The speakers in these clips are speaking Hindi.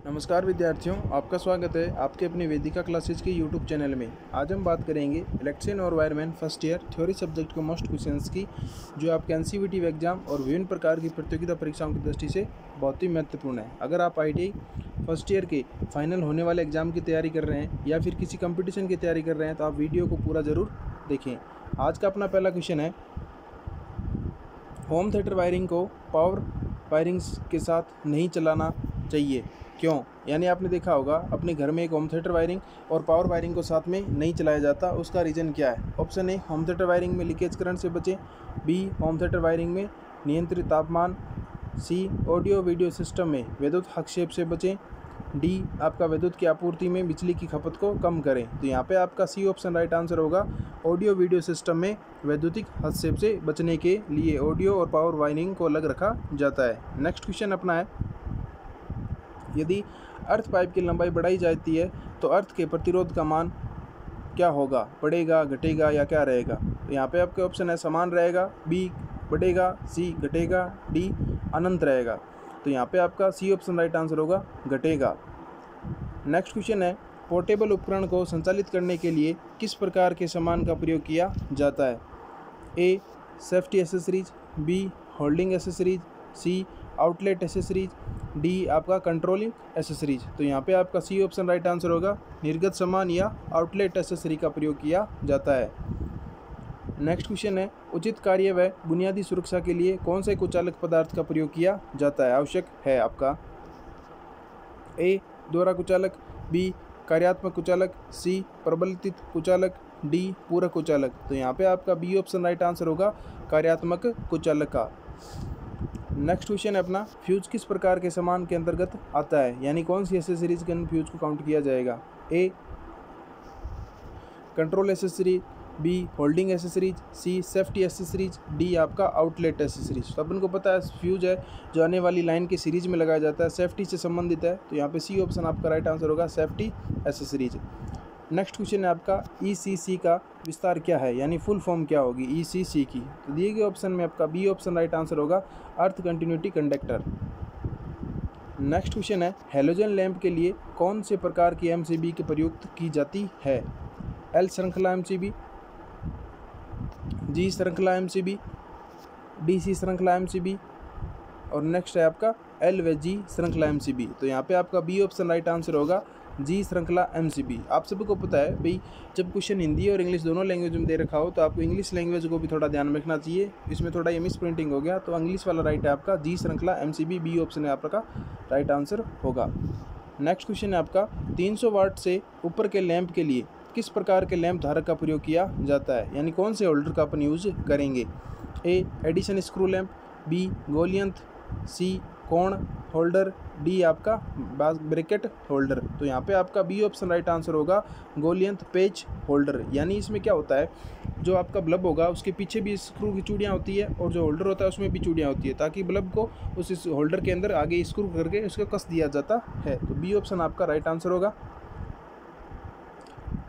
नमस्कार विद्यार्थियों, आपका स्वागत है आपके अपने वेदिका क्लासेज के यूट्यूब चैनल में। आज हम बात करेंगे इलेक्ट्रिशियन और wireman first year theory subject के मोस्ट क्वेश्चंस की, जो आपके एनसीबीटी एग्ज़ाम और विभिन्न प्रकार की प्रतियोगिता परीक्षाओं की दृष्टि से बहुत ही महत्वपूर्ण है। अगर आप आई फ़र्स्ट ईयर के फाइनल होने वाले एग्ज़ाम की तैयारी कर रहे हैं या फिर किसी कंपटिशन की तैयारी कर रहे हैं तो आप वीडियो को पूरा ज़रूर देखें। आज का अपना पहला क्वेश्चन है होम थिएटर वायरिंग को पावर वायरिंग्स के साथ नहीं चलाना चाहिए। क्यों? यानी आपने देखा होगा, अपने घर में एक होम थिएटर वायरिंग और पावर वायरिंग को साथ में नहीं चलाया जाता, उसका रीज़न क्या है? Option A home theatre wiring में लीकेज करंट से बचें। बी होम थिएटर वायरिंग में नियंत्रित तापमान। सी ऑडियो वीडियो सिस्टम में विद्युत हस्तक्षेप से बचें। डी आपका विद्युत की आपूर्ति में बिजली की खपत को कम करें। तो यहाँ पे आपका सी ऑप्शन राइट आंसर होगा ऑडियो वीडियो सिस्टम में वैद्युतिक हस्तक्षेप से बचने के लिए ऑडियो और पावर वायरिंग को अलग रखा जाता है। नेक्स्ट क्वेश्चन अपना है यदि अर्थ पाइप की लंबाई बढ़ाई जाती है तो अर्थ के प्रतिरोध का मान क्या होगा? बढ़ेगा, घटेगा या क्या रहेगा? तो यहाँ पे आपके ऑप्शन है, समान रहेगा बी बढ़ेगा सी घटेगा डी अनंत रहेगा। तो यहाँ पे आपका सी ऑप्शन राइट आंसर होगा, घटेगा। नेक्स्ट क्वेश्चन है पोर्टेबल उपकरण को संचालित करने के लिए किस प्रकार के सामान का प्रयोग किया जाता है? A safety accessories B holding accessories C outlet accessories D आपका कंट्रोलिंग एसेसरीज तो यहाँ पे आपका सी ऑप्शन राइट आंसर होगा। निर्गत सामान या आउटलेट एसेसरी का प्रयोग किया जाता है। नेक्स्ट क्वेश्चन है, उचित कार्य व बुनियादी सुरक्षा के लिए कौन से कुचालक पदार्थ का प्रयोग किया जाता है? आवश्यक है आपका। ए दोहरा कुचालक। बी कार्यात्मक कुचालक। सी प्रबलित कुचालक। डी पूरक कुचालक। तो यहाँ पे आपका बी ऑप्शन राइट आंसर होगा, कार्यात्मक कुचालक का। नेक्स्ट क्वेश्चन है अपना, फ्यूज किस प्रकार के सामान के अंतर्गत आता है? यानी कौन सी एसेसरीज के अंदर फ्यूज को काउंट किया जाएगा? A control accessory B holding accessories C safety accessories D आपका आउटलेट एसेसरीज तो अपन को पता है, फ्यूज है जो आने वाली लाइन की सीरीज़ में लगाया जाता है सेफ्टी से संबंधित है। तो यहाँ पे सी ऑप्शन आपका राइट आंसर होगा सेफ्टी एसेसरीज नेक्स्ट क्वेश्चन है आपका ई e का विस्तार क्या है? यानी फुल फॉर्म क्या होगी ई e की? तो दिए गए ऑप्शन में आपका बी ऑप्शन राइट आंसर होगा, earth continuity conductor next question है हेलोजन लैंप के लिए कौन से प्रकार की एम सी की प्रयुक्त की जाती है? एल श्रृंखला एम सी जी श्रृंखला एम डी सी श्रृंखला एमसीबी और नेक्स्ट है आपका एल व जी श्रृंखला एमसीबी तो यहाँ पे आपका बी ऑप्शन राइट आंसर होगा जी, श्रृंखला एमसीबी आप सभी को पता है, भाई, जब क्वेश्चन हिंदी और इंग्लिश दोनों लैंग्वेज में दे रखा हो तो आपको इंग्लिश लैंग्वेज को भी थोड़ा ध्यान में रखना चाहिए। इसमें थोड़ा ये मिस प्रिंटिंग हो गया तो इंग्लिश वाला राइट है आपका। जी, श्रृंखला एम बी ऑप्शन है आपका राइट आंसर होगा। नेक्स्ट क्वेश्चन है आपका 300 वाट से ऊपर के लैंप के लिए किस प्रकार के लैंप धारक का प्रयोग किया जाता है? यानी कौन से होल्डर का अपन यूज़ करेंगे? A Edison screw lamp B goliath C कोण होल्डर? डी आपका ब्रैकेट होल्डर। तो यहाँ पे आपका बी ऑप्शन राइट आंसर होगा, गोलियंत पेज होल्डर। यानी इसमें क्या होता है, जो आपका बल्ब होगा, उसके पीछे भी स्क्रू की चूड़ियाँ होती है और जो होल्डर होता है, उसमें भी चूड़ियाँ होती है, ताकि बल्ब को उस होल्डर के अंदर आगे स्क्रू करके उसको कस दिया जाता है। तो बी ऑप्शन आपका राइट आंसर होगा।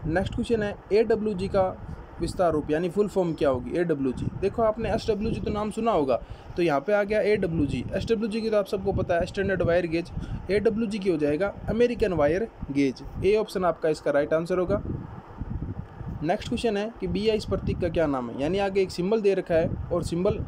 नेक्स्ट क्वेश्चन है ए डब्ल्यू जी का विस्तार रूप, यानी फुल फॉर्म क्या होगी? ए डब्ल्यू जी देखो, आपने एस डब्ल्यू जी तो नाम सुना होगा तो यहाँ पे आ गया A W G S W G की तो आप सबको पता है standard wire gauge A W G की हो जाएगा American wire gauge A option आपका इसका राइट आंसर होगा। नेक्स्ट क्वेश्चन है कि बी इस प्रतीक का क्या नाम है? यानी आगे एक सिंबल दे रखा है, और सिंबल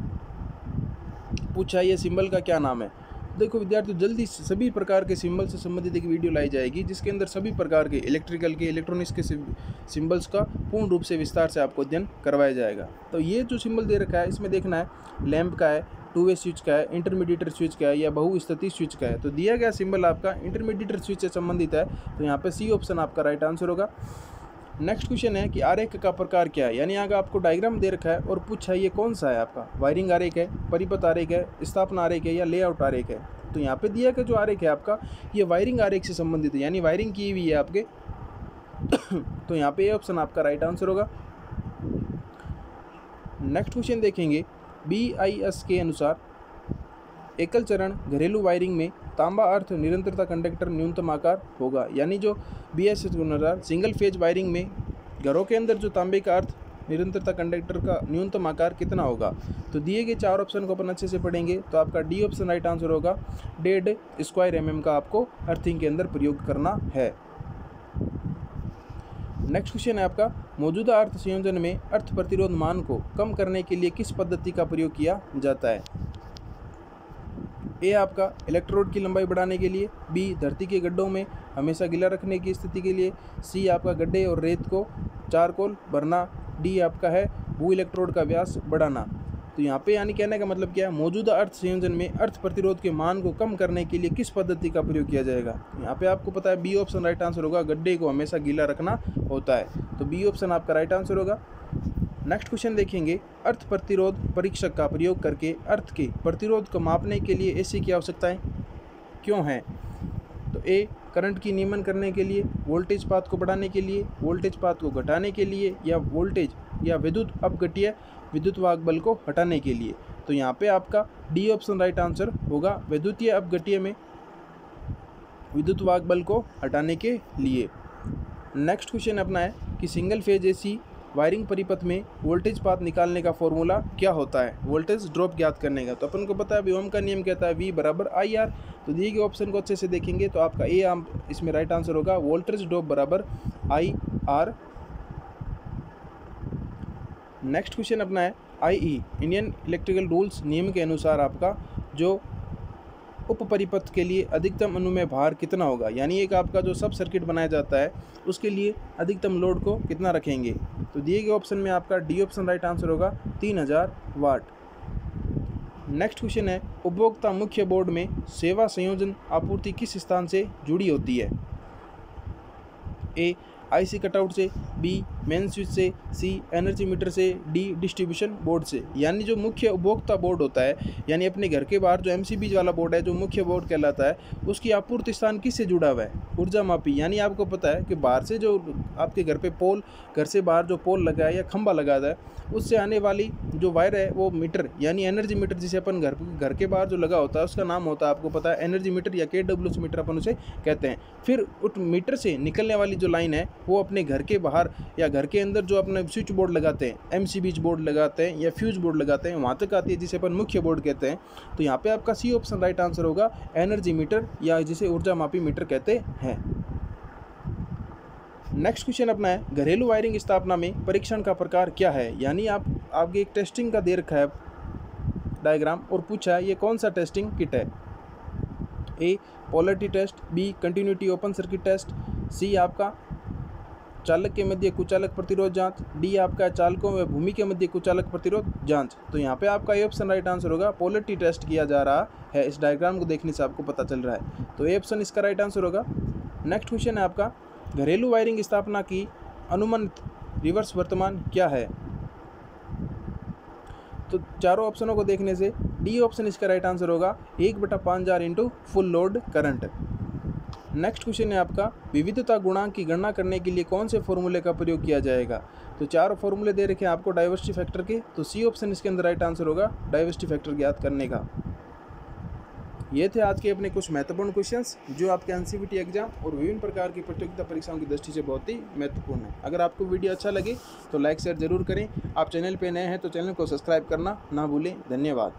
पूछा है, ये सिंबल का क्या नाम है? देखो विद्यार्थियों जल्दी सभी प्रकार के सिंबल से संबंधित एक वीडियो लाई जाएगी, जिसके अंदर सभी प्रकार के इलेक्ट्रिकल के इलेक्ट्रॉनिक्स के सिंबल्स का पूर्ण रूप से विस्तार से आपको अध्ययन करवाया जाएगा। तो ये जो सिंबल दे रखा है, इसमें देखना है, लैंप का है टू वे स्विच का है इंटरमीडिएटर स्विच का है, या बहुस्थिति स्विच का है। तो दिया गया सिंबल आपका इंटरमीडिएटर स्विच से संबंधित है तो यहाँ पर सी ऑप्शन आपका राइट आंसर होगा। नेक्स्ट क्वेश्चन है कि आरेख का प्रकार क्या है? यानी अगर आपको डायग्राम दे रखा है और पूछा है ये कौन सा है आपका? वायरिंग आरेख है, परिपथ आरेख है, स्थापना आरेख है या लेआउट आरेख है? तो यहाँ पे दिया गया जो आरेख है आपका, ये वायरिंग आरेख से संबंधित है, यानी वायरिंग की हुई है आपके। तो यहाँ पे ये ऑप्शन आपका राइट आंसर होगा। नेक्स्ट क्वेश्चन देखेंगे। बी आई एस के अनुसार एकल चरण घरेलू वायरिंग में तांबा अर्थ निरंतरता कंडक्टर न्यूनतम आकार होगा। यानी जो B S single phase wiring में घरों के अंदर जो तांबे का अर्थ निरंतरता कंडक्टर का न्यूनतम आकार कितना होगा? तो दिए गए चार ऑप्शन को अपन अच्छे से पढ़ेंगे। तो आपका डी ऑप्शन राइट आंसर होगा। डेढ़ स्क्वायर एम का आपको अर्थिंग के अंदर प्रयोग करना है। नेक्स्ट क्वेश्चन है आपका। मौजूदा अर्थ संयोजन में अर्थ प्रतिरोध मान को कम करने के लिए किस पद्धति का प्रयोग किया जाता है? ए आपका इलेक्ट्रोड की लंबाई बढ़ाने के लिए, बी धरती के गड्ढों में हमेशा गिला रखने की स्थिति के लिए, सी आपका गड्ढे और रेत को चारकोल भरना, डी आपका है भू इलेक्ट्रोड का व्यास बढ़ाना। तो यहाँ पे यानी कहने का मतलब क्या है, मौजूदा अर्थ संयोजन में अर्थ प्रतिरोध के मान को कम करने के लिए किस पद्धति का प्रयोग किया जाएगा? यहाँ पे आपको पता है, बी ऑप्शन राइट आंसर होगा, गड्ढे को हमेशा गीला रखना होता है। तो बी ऑप्शन आपका राइट आंसर होगा नेक्स्ट क्वेश्चन देखेंगे। अर्थ प्रतिरोध परीक्षक का प्रयोग करके अर्थ के प्रतिरोध को मापने के लिए ऐसी की आवश्यकताएँ क्यों हैं? तो ए करंट की नियमन करने के लिए वोल्टेज पाथ को बढ़ाने के लिए वोल्टेज पाथ को घटाने के लिए, या वोल्टेज या विद्युत अपघटीय विद्युत वाहक बल को हटाने के लिए। तो यहाँ पे आपका डी ऑप्शन राइट आंसर होगा, विद्युतीय अपघटीय में विद्युत वाहक बल को हटाने के लिए। नेक्स्ट क्वेश्चन अपना है कि सिंगल फ़ेज़ एसी वायरिंग परिपथ में वोल्टेज पाथ निकालने का फॉर्मूला क्या होता है? वोल्टेज ड्रॉप ज्ञात करने का। तो अपन को पता है ओम का नियम कहता है वी बराबर आई आर तो दिए गए ऑप्शन को अच्छे से देखेंगे तो आपका ए आम इसमें राइट आंसर होगा, वोल्टेज ड्रॉप बराबर आई आर नेक्स्ट क्वेश्चन अपना है I E Indian electrical rules नियम के अनुसार आपका जो उप परिपथ के लिए अधिकतम अनुमेय भार कितना होगा? यानी एक आपका जो सब सर्किट बनाया जाता है, उसके लिए अधिकतम लोड को कितना रखेंगे? तो दिए गए ऑप्शन में आपका डी ऑप्शन राइट आंसर होगा तीन हज़ार वाट नेक्स्ट क्वेश्चन है, उपभोक्ता मुख्य बोर्ड में सेवा संयोजन आपूर्ति किस स्थान से जुड़ी होती है? ए आईसी कटआउट से बी मेन स्विच से सी एनर्जी मीटर से डी डिस्ट्रीब्यूशन बोर्ड से। यानी जो मुख्य उपभोक्ता बोर्ड होता है, यानी अपने घर के बाहर जो एम वाला बोर्ड है, जो मुख्य बोर्ड कहलाता है, उसकी आपूर्ति स्थान किससे जुड़ा हुआ है? ऊर्जा मापी। यानी आपको पता है कि बाहर से जो आपके घर पे पोल, घर से बाहर जो पोल लगा है या खंबा लगा है, उससे आने वाली जो वायर है, वो मीटर यानी एनर्जी मीटर जिसे अपन घर घर के बाहर जो लगा होता है, उसका नाम होता है, आपको पता है एनर्जी मीटर या के डब्ल्यू मीटर अपन उसे कहते हैं। फिर उस मीटर से निकलने वाली जो लाइन है, वो अपने घर के बाहर या घर के अंदर जो अपने स्विच बोर्ड लगाते हैं एम बोर्ड लगाते हैं या फ्यूज बोर्ड लगाते हैं, वहाँ तक आती है, जिसे अपन मुख्य बोर्ड कहते हैं तो यहाँ पे आपका सी ऑप्शन राइट आंसर होगा एनर्जी मीटर या जिसे ऊर्जा मापी मीटर कहते हैं। नेक्स्ट क्वेश्चन अपना है, घरेलू वायरिंग स्थापना में परीक्षण का प्रकार क्या है? यानी आप, आपके एक टेस्टिंग का दे रखा है डायग्राम और पूछा है, ये कौन सा टेस्टिंग किट है? A polarity test B continuity open circuit test C आपका चालक के मध्य कुचालक प्रतिरोध जाँच, डी आपका चालकों व भूमि के मध्य कुचालक प्रतिरोध जाँच। तो यहाँ पे आपका ए ऑप्शन राइट आंसर होगा पोलरिटी टेस्ट किया जा रहा है। इस डायग्राम को देखने से आपको पता चल रहा है। तो ए ऑप्शन इसका राइट आंसर होगा। नेक्स्ट क्वेश्चन है आपका, घरेलू वायरिंग स्थापना की अनुमानित रिवर्स वर्तमान क्या है? तो चारों ऑप्शनों को देखने से डी ऑप्शन इसका राइट आंसर होगा। एक बटा पाँच हज़ार into full load current next question है आपका, विविधता गुणांक की गणना करने के लिए कौन से फॉर्मूले का प्रयोग किया जाएगा? तो चार फॉर्मूले दे रखे हैं आपको डाइवर्सिटी फैक्टर के। तो सी ऑप्शन इसके अंदर राइट आंसर होगा डाइवर्सिटी फैक्टर ज्ञात करने का। ये थे आज के अपने कुछ महत्वपूर्ण क्वेश्चंस जो आपके एन एग्ज़ाम और विभिन्न प्रकार की प्रतियोगिता परीक्षाओं की दृष्टि से बहुत ही महत्वपूर्ण है। अगर आपको वीडियो अच्छा लगे तो लाइक शेयर ज़रूर करें। आप चैनल पर नए हैं तो चैनल को सब्सक्राइब करना ना भूलें। धन्यवाद।